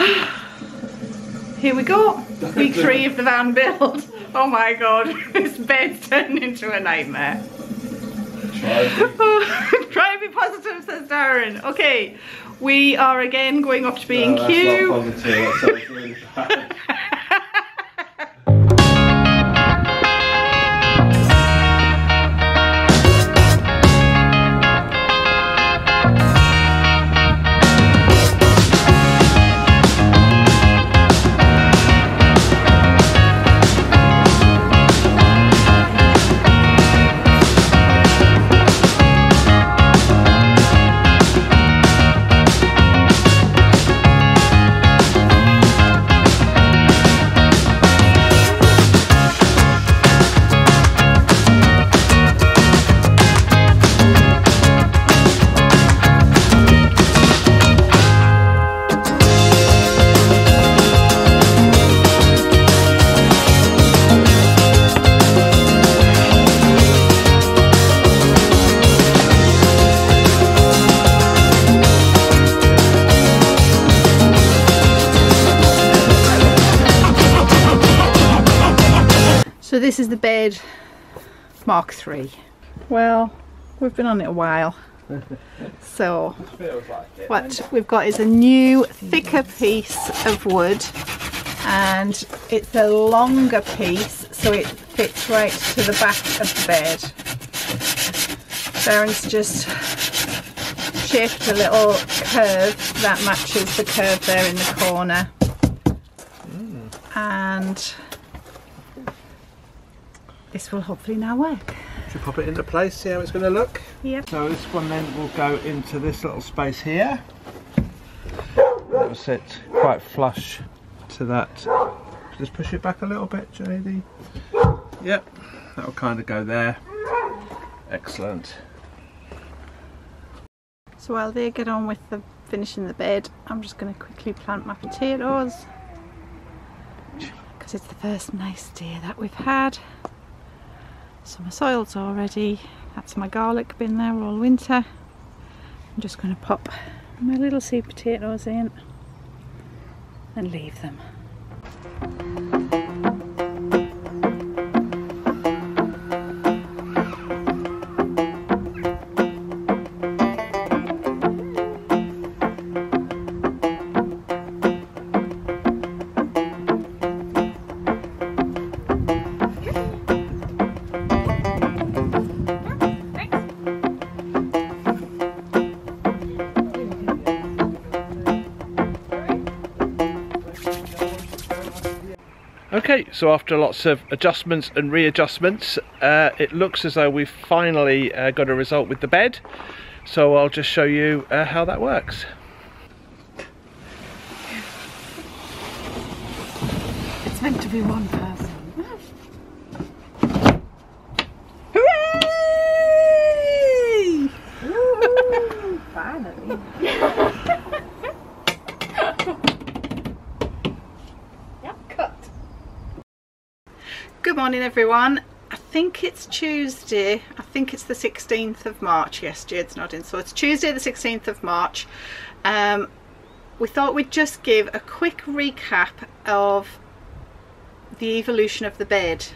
Here we go. Week three of the van build. Oh my god, this bed's turned into a nightmare. Try and be positive, says Darren. Okay, we are again going off to B&Q. So this is the bed Mark 3. Well, we've been on it a while. So what we've got is a new thicker piece of wood and it's a longer piece so it fits right to the back of the bed. Darren's just shaped a little curve that matches the curve there in the corner. And this will hopefully now work. Should pop it into place, see how it's going to look? Yep. So this one then will go into this little space here. That will sit quite flush to that. Just push it back a little bit, JD. Yep, that'll kind of go there. Excellent. So while they get on with the finishing the bed, I'm just going to quickly plant my potatoes because it's the first nice day that we've had. My soil's all ready. That's my garlic been there all winter. I'm just going to pop my little sweet potatoes in and leave them. So after lots of adjustments and readjustments, uh, it looks as though we've finally uh, got a result with the bed. So I'll just show you uh, how that works. It's meant to be one person. Hooray! Finally. yep, cut. Good morning everyone. I think it's Tuesday. I think it's the 16th of March. Yes, Jade's nodding. So it's Tuesday the 16th of March. Um, we thought we'd just give a quick recap of the evolution of the bed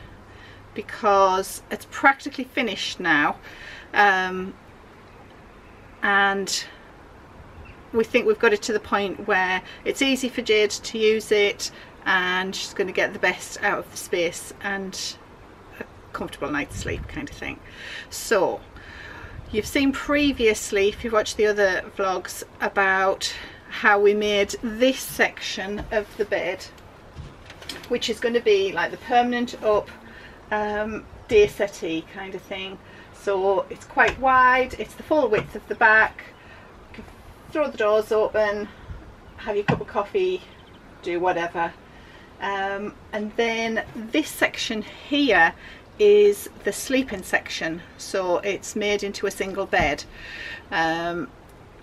because it's practically finished now um, and we think we've got it to the point where it's easy for Jade to use it and she's going to get the best out of the space and a comfortable night's sleep kind of thing. So you've seen previously if you've watched the other vlogs about how we made this section of the bed which is going to be like the permanent up um, day settee kind of thing. So it's quite wide it's the full width of the back. Throw the doors open have your cup of coffee do whatever um, and then this section here is the sleeping section. So it's made into a single bed. Um,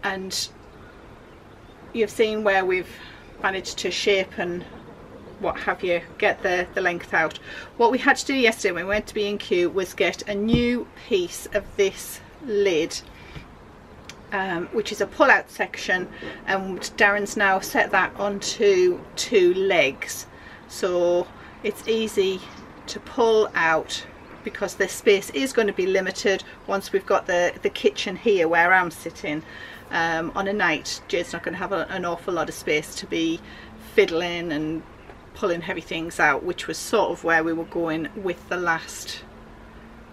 and you've seen where we've managed to shape and what have you get the the length out. What we had to do yesterday when we went to B&Q was get a new piece of this lid um, which is a pull-out section and Darren's now set that onto two legs so it's easy to pull out because the space is going to be limited once we've got the the kitchen here where I'm sitting. Um, on a night Jade's not going to have a, an awful lot of space to be fiddling and pulling heavy things out which was sort of where we were going with the last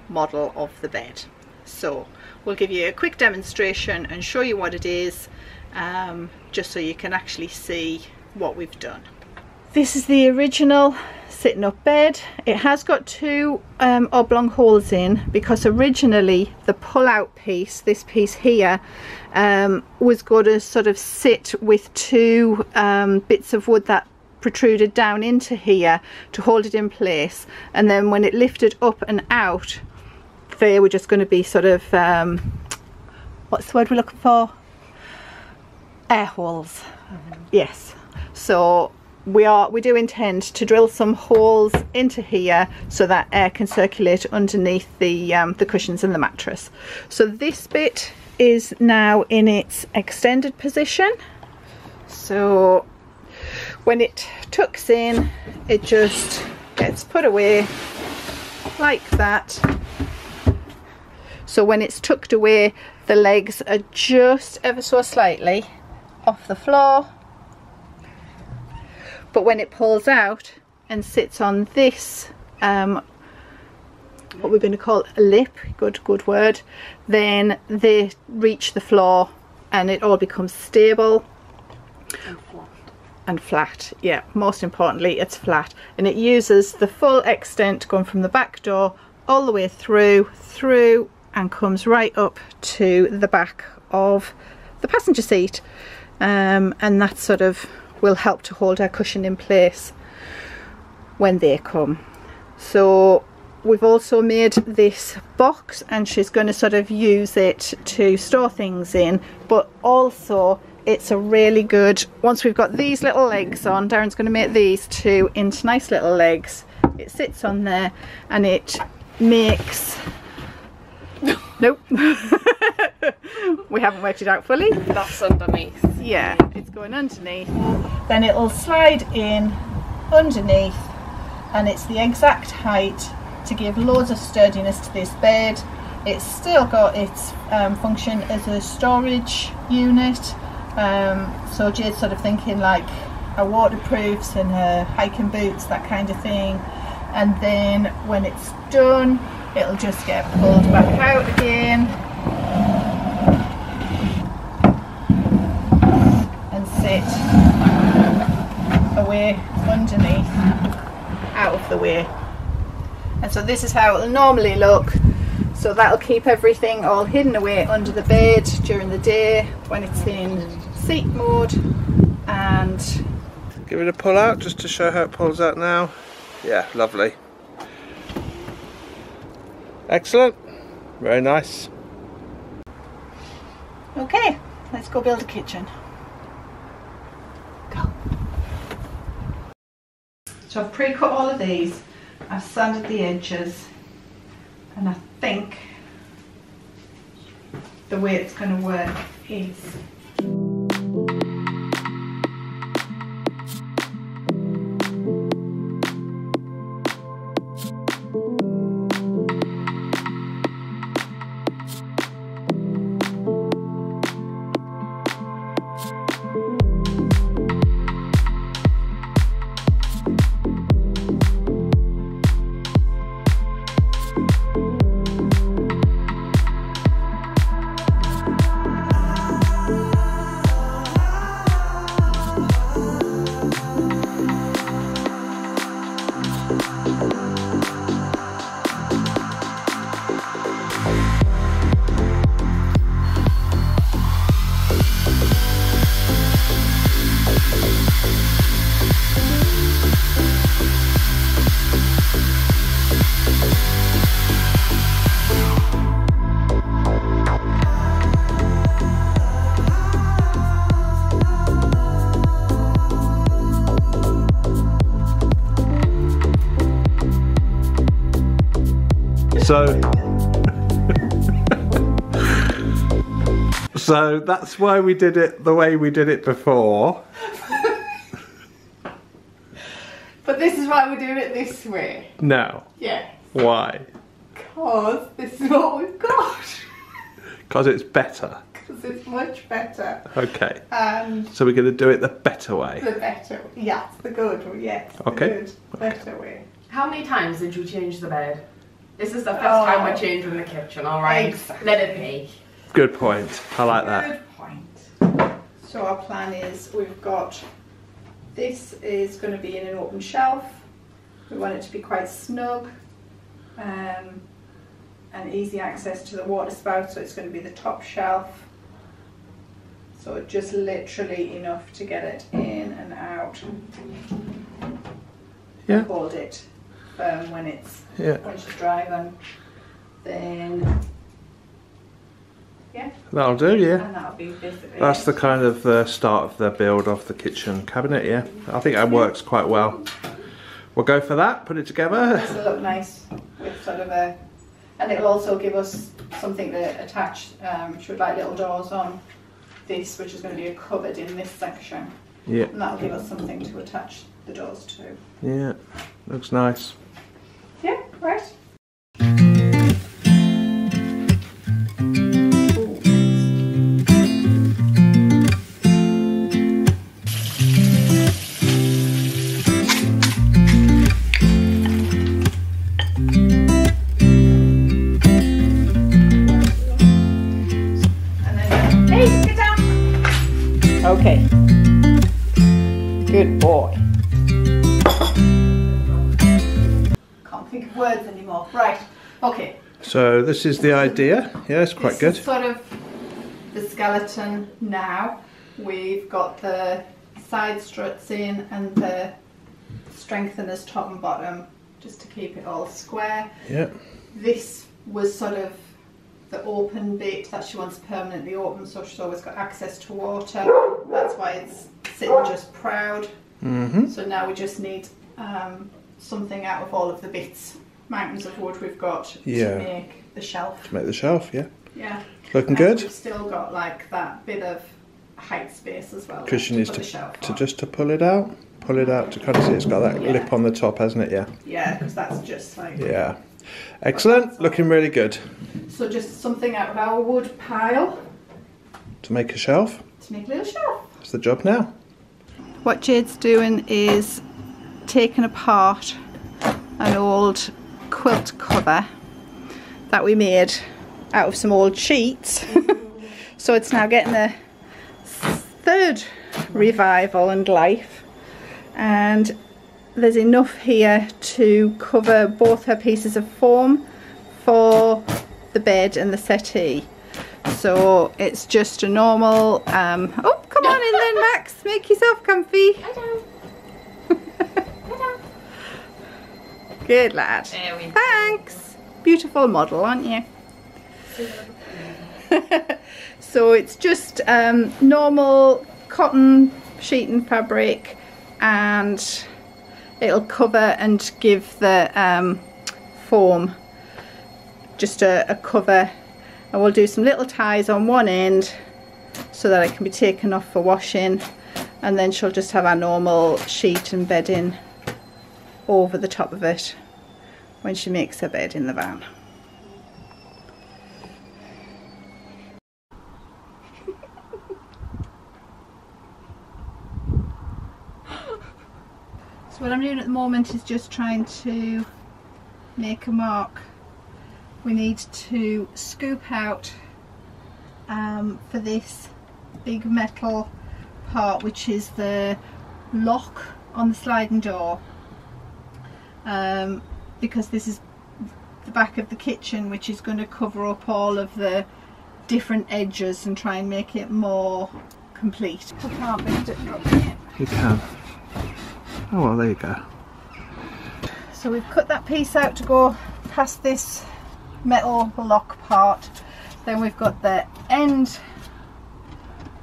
model of the bed. So we'll give you a quick demonstration and show you what it is um, just so you can actually see what we've done this is the original sitting up bed. It has got two um, oblong holes in because originally the pull out piece this piece here um, was going to sort of sit with two um, bits of wood that protruded down into here to hold it in place. And then when it lifted up and out they were just going to be sort of um, what's the word we're looking for? Air holes. Mm -hmm. yes. So we are we do intend to drill some holes into here so that air can circulate underneath the um, the cushions and the mattress. So this bit is now in its extended position. So when it tucks in it just gets put away like that. So when it's tucked away the legs are just ever so slightly off the floor but when it pulls out and sits on this um, what we're going to call a lip good good word then they reach the floor and it all becomes stable and flat. yeah most importantly it's flat and it uses the full extent going from the back door all the way through through and comes right up to the back of the passenger seat um, and that sort of will help to hold our cushion in place when they come. So we've also made this box and she's going to sort of use it to store things in but also it's a really good once we've got these little legs on Darren's going to make these two into nice little legs. It sits on there and it makes nope. We haven't worked it out fully. That's underneath. Yeah going underneath then it'll slide in underneath and it's the exact height to give loads of sturdiness to this bed. It's still got its um, function as a storage unit. Um, so Jade's sort of thinking like a waterproofs and her hiking boots, that kind of thing. And then when it's done, it'll just get pulled back out again. Sit away underneath, out of the way. And so this is how it'll normally look. So that'll keep everything all hidden away under the bed during the day when it's in seat mode. And give it a pull out just to show how it pulls out now. Yeah lovely. Excellent. Very nice. Okay let's go build a kitchen so I've pre-cut all of these I've sanded the edges and I think the way it's going to work is So, So that's why we did it the way we did it before. But this is why we're doing it this way. No. Yeah. Why? Because this is what we've got. Because it's better. Because it's much better. Okay. And So we're going to do it the better way. the better, yes, the good, yes. the Okay. good, better way. How many times did you change the bed? This is the first Oh. time we're changing the kitchen, alright? Exactly. Let it be. Good point. I like that. Good point. So our plan is we've got this is going to be in an open shelf. We want it to be quite snug um, and easy access to the water spout. So it's going to be the top shelf. So just literally enough to get it in and out. Yeah. Hold it firm when it's Yeah. when she's driving. Then yeah, That'll do, yeah. and that'll be basically That's the kind of the start of the build of the kitchen cabinet, yeah. I think that works quite well. We'll go for that, put it together. This will look nice with sort of a, and it'll also give us something to attach, um, which would like little doors on this, which is going to be covered in this section, Yeah, and that'll give us something to attach the doors to. yeah. Looks nice. Yeah, right. Boy. Can't think of words anymore. Right. Okay. So this is the idea. Yeah, it's quite this good. Sort of the skeleton now. We've got the side struts in and the strengtheners top and bottom just to keep it all square. Yeah, This was sort of the open bit that she wants permanently open so she's always got access to water. That's why it's sitting just proud. Hmm So now we just need um, something out of all of the bits, mountains of wood we've got Yeah. to make the shelf. To make the shelf, yeah. Yeah. Looking And good. We've still got like that bit of height space as well. Because she left needs put to, to just to pull it out. Pull it out to kind of see it's got that Yeah. lip on the top, hasn't it? Yeah. Yeah, because that's just like. Yeah. Excellent. Looking really good. So just something out of our wood pile To make a shelf. to make a little shelf. That's the job now. What Jade's doing is taking apart an old quilt cover that we made out of some old sheets. so it's now getting a third revival and life. And there's enough here to cover both her pieces of foam for the bed and the settee. So it's just a normal, um, oh come on in then Max, make yourself comfy. Good lad. There we go. Thanks. Beautiful model, aren't you? so it's just um, normal cotton sheeting fabric and it'll cover and give the um, foam just a, a cover and we'll do some little ties on one end so that it can be taken off for washing and then she'll just have our normal sheet and bedding over the top of it when she makes her bed in the van. So what I'm doing at the moment is just trying to make a mark. We need to scoop out um, for this big metal part which is the lock on the sliding door um, because this is the back of the kitchen which is going to cover up all of the different edges and try and make it more complete. I can't bend it properly. You can. Oh well, there you go. So we've cut that piece out to go past this metal lock part. Then we've got the end,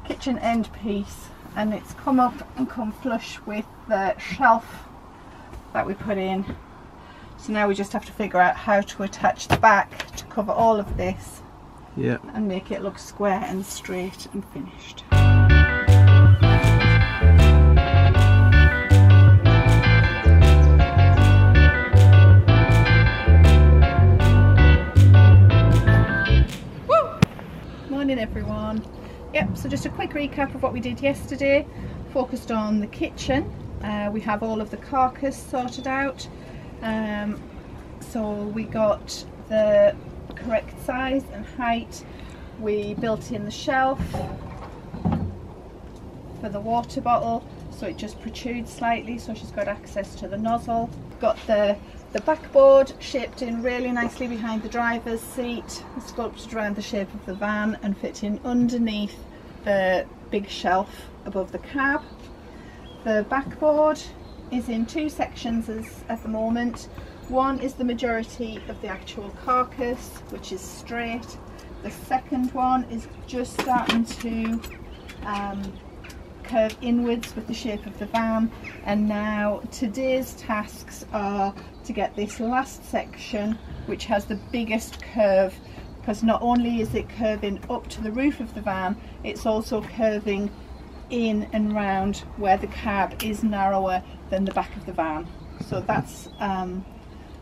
kitchen end piece and it's come up and come flush with the shelf that we put in. So now we just have to figure out how to attach the back to cover all of this Yeah. and make it look square and straight and finished. Recap of what we did yesterday. Focused on the kitchen. Uh, we have all of the carcass sorted out. Um, so we got the correct size and height. We built in the shelf for the water bottle so it just protrudes slightly so she's got access to the nozzle. Got the the backboard shaped in really nicely behind the driver's seat, sculpted around the shape of the van and fit in underneath the big shelf above the cab. The backboard is in two sections as, at the moment. One is the majority of the actual carcass, which is straight. The second one is just starting to um, curve inwards with the shape of the van. And now today's tasks are to get this last section, which has the biggest curve, because not only is it curving up to the roof of the van, it's also curving in and round where the cab is narrower than the back of the van. So that's um,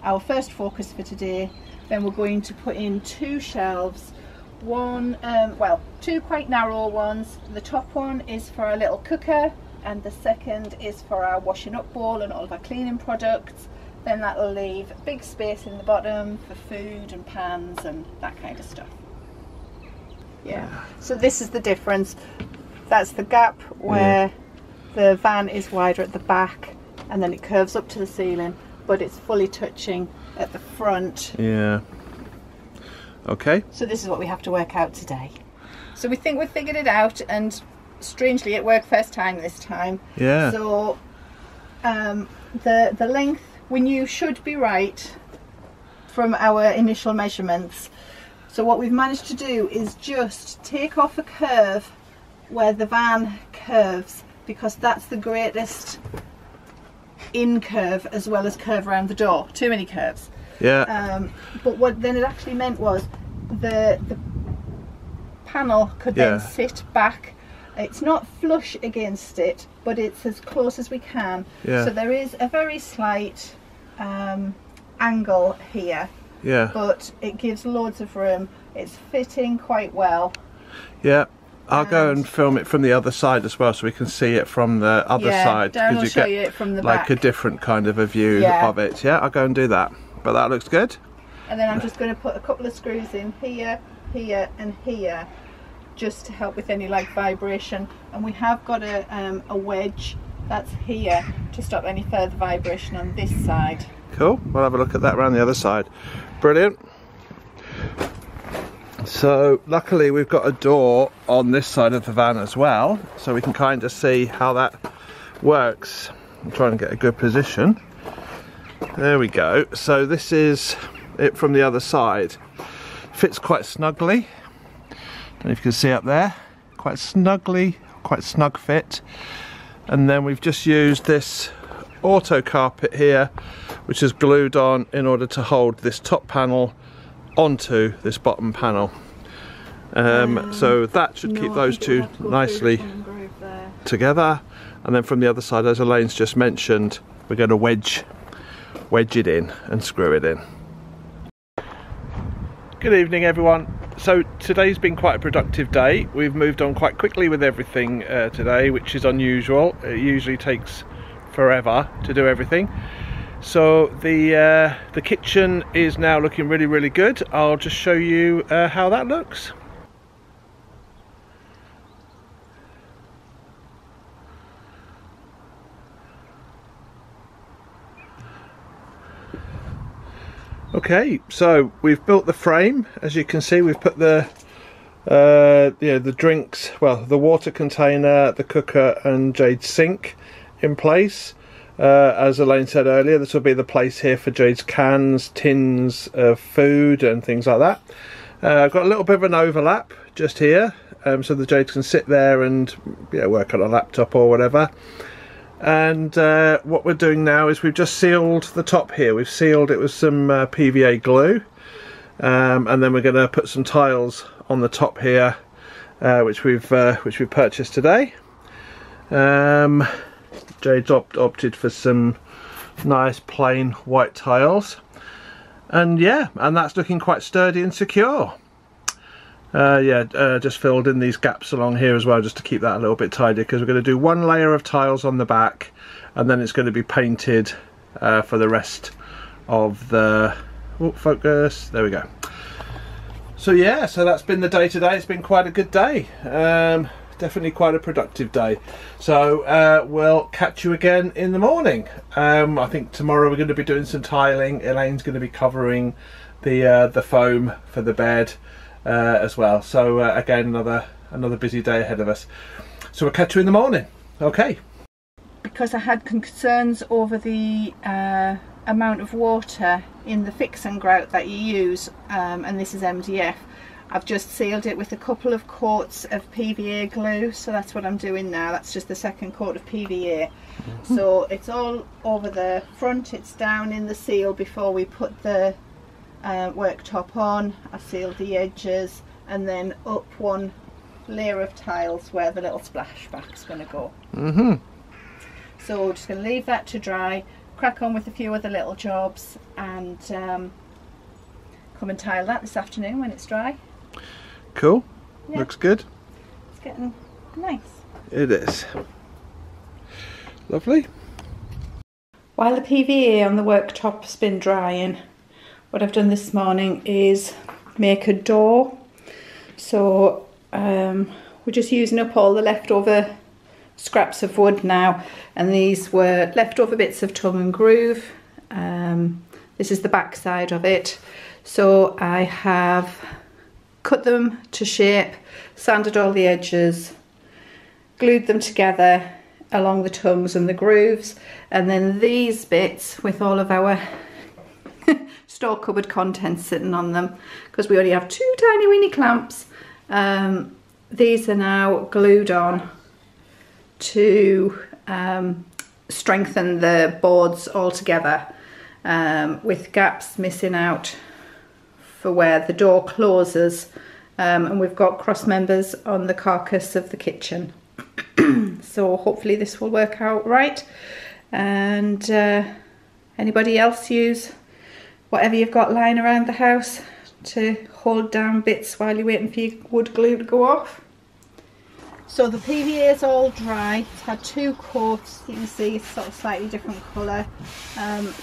our first focus for today. Then we're going to put in two shelves. One, um, well, two quite narrow ones. The top one is for a little cooker and the second is for our washing up bowl and all of our cleaning products. Then that'll leave big space in the bottom for food and pans and that kind of stuff. Yeah, so this is the difference. That's the gap where the van is wider at the back and then it curves up to the ceiling, but it's fully touching at the front. Yeah. Okay. So this is what we have to work out today. So we think we've figured it out and strangely it worked first time this time. Yeah. So um, the the length we knew should be right from our initial measurements. So what we've managed to do is just take off a curve where the van curves because that's the greatest in curve as well as curve around the door. Too many curves. yeah. Um, but what then it actually meant was the the panel could Yeah. then sit back. It's not flush against it, but it's as close as we can. Yeah. So there is a very slight um, angle here, yeah. but it gives loads of room. It's fitting quite well. Yeah. I'll go And- and film it from the other side as well so we can see it from the other yeah, side. Darren 'cause will you show get you it from the like back. a different kind of a view Yeah. of it. Yeah, I'll go and do that. But that looks good. And then I'm just going to put a couple of screws in here, here and here just to help with any like vibration. And we have got a, um, a wedge that's here to stop any further vibration on this side. Cool. We'll have a look at that around the other side. Brilliant. So luckily we've got a door on this side of the van as well, so we can kind of see how that works. I'm trying to get a good position. There we go. So this is it from the other side. Fits quite snugly. Don't know if you can see up there. Quite snugly, quite snug fit. And then we've just used this auto carpet here which is glued on in order to hold this top panel onto this bottom panel. Um, so that should keep those two nicely together. And then from the other side, as Elaine's just mentioned, we're going to wedge, wedge it in and screw it in. Good evening, everyone. So today's been quite a productive day. We've moved on quite quickly with everything uh, today, which is unusual. It usually takes forever to do everything. So the uh, the kitchen is now looking really, really good. I'll just show you uh, how that looks. Okay, so we've built the frame. As you can see, we've put the uh, yeah the drinks, well, the water container, the cooker, and Jade's sink in place. Uh, as Elaine said earlier, this will be the place here for Jade's cans, tins of food, and things like that. Uh, I've got a little bit of an overlap just here, um, so the Jades can sit there and yeah, work on a laptop or whatever. And uh, what we're doing now is we've just sealed the top here. We've sealed it with some uh, PVA glue. Um, and then we're going to put some tiles on the top here, uh, which we've uh, which we purchased today. Um, Jade's opt opted for some nice plain white tiles, and yeah, and that's looking quite sturdy and secure. Uh, yeah, uh, just filled in these gaps along here as well just to keep that a little bit tidy because we're going to do one layer of tiles on the back and then it's going to be painted uh, for the rest of the oh, focus. There we go. So yeah so that's been the day today. It's been quite a good day. Um, definitely quite a productive day. So uh, we'll catch you again in the morning. Um, I think tomorrow we're going to be doing some tiling. Elaine's going to be covering the uh, the foam for the bed uh, as well. So uh, again another another busy day ahead of us. So we'll catch you in the morning. Okay. Because I had concerns over the uh, amount of water in the fix and grout that you use um, and this is MDF I've just sealed it with a couple of quarts of PVA glue so that's what I'm doing now that's just the second coat of PVA mm -hmm. so it's all over the front it's down in the seal before we put the uh, worktop on I sealed the edges and then up one layer of tiles where the little splashback's going to go mm -hmm. so we're just going to leave that to dry crack on with a few other little jobs and um, come and tile that this afternoon when it's dry. Cool. Yeah. Looks good. It's getting nice. It is. Lovely. While the PVA on the worktop's been drying, what I've done this morning is make a door. So um, we're just using up all the leftover scraps of wood now and these were leftover bits of tongue and groove um, this is the back side of it so I have cut them to shape sanded all the edges glued them together along the tongues and the grooves and then these bits with all of our store cupboard contents sitting on them because we only have two tiny weeny clamps. Um, these are now glued on to um, strengthen the boards all together um, with gaps missing out for where the door closes um, and we've got cross members on the carcass of the kitchen so hopefully this will work out right and uh, anybody else use whatever you've got lying around the house to hold down bits while you're waiting for your wood glue to go off so the PVA is all dry. It's had two coats. You can see it's sort of slightly different colour. Um,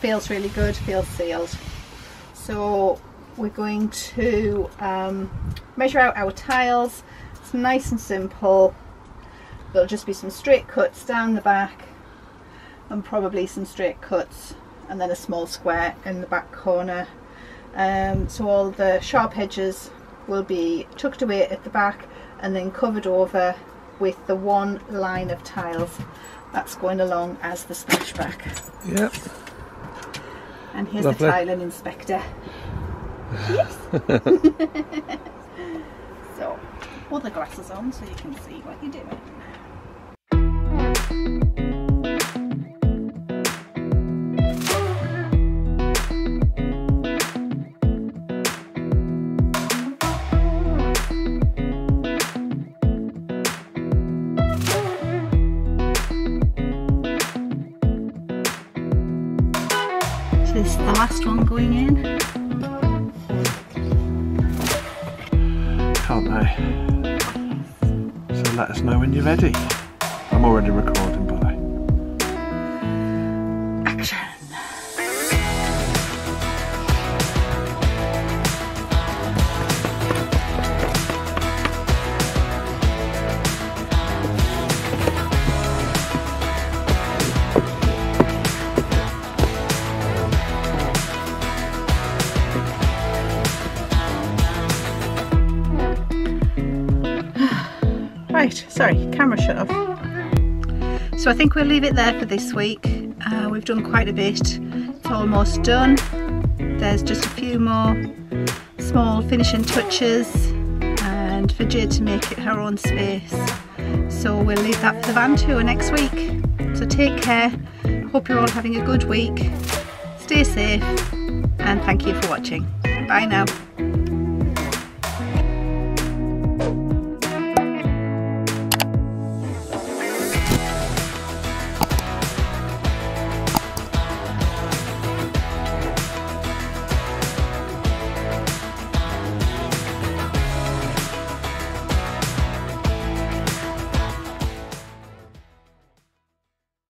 feels really good. Feels sealed. So we're going to um, measure out our tiles. It's nice and simple. There'll just be some straight cuts down the back and probably some straight cuts and then a small square in the back corner. Um, so all the sharp edges will be tucked away at the back and then covered over with the one line of tiles that's going along as the splashback. Yep. And here's Lovely. the tiling inspector. Yes. so, put the glasses on so you can see what you're doing. This is the last one going in. Us know when you're ready. I'm already recording. So I think we'll leave it there for this week. Uh, we've done quite a bit. It's almost done. There's just a few more small finishing touches and for Jade to make it her own space. So we'll leave that for the van tour next week. So take care. Hope you're all having a good week. Stay safe and thank you for watching. Bye now.